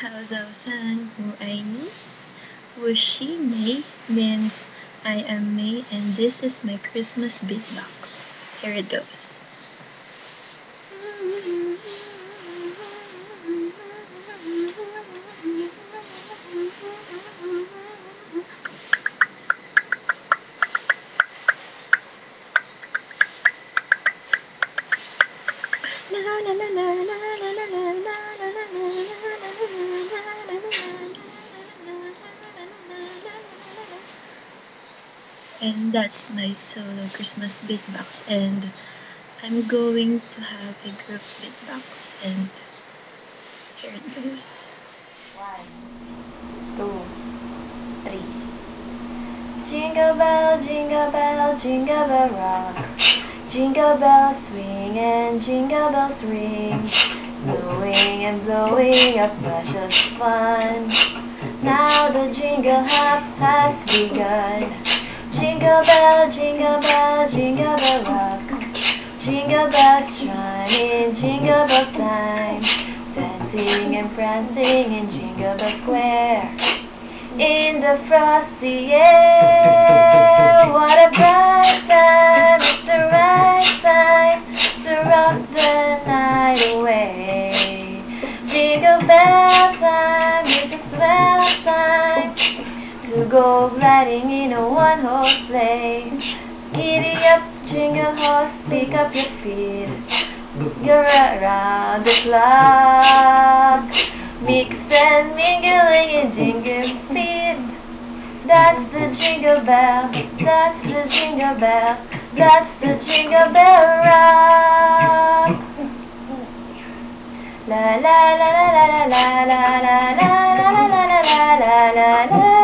Haozaosan hu ai ni. Wushi Mae means I am Mae and this is my Christmas beatbox. Here it goes. And that's my solo Christmas beatbox and I'm going to have a group beatbox and here it goes. One, two, three. Jingle bell, jingle bell, jingle bell rock. Jingle bells swing and jingle bells ring. Snowing and blowing a precious fun. Now the jingle hop has begun. Jingle bell, jingle bell, jingle bell rock. Jingle bells chime jingle bell time. Dancing and prancing in Jingle Bell Square. In the frosty air, go riding in a one-horse sleigh. Giddy up, jingle horse, pick up your feet. You're around the clock, mix and mingling in jingle feet. That's the jingle bell, that's the jingle bell, that's the jingle bell rock. La la la la la la la la la la la la la la la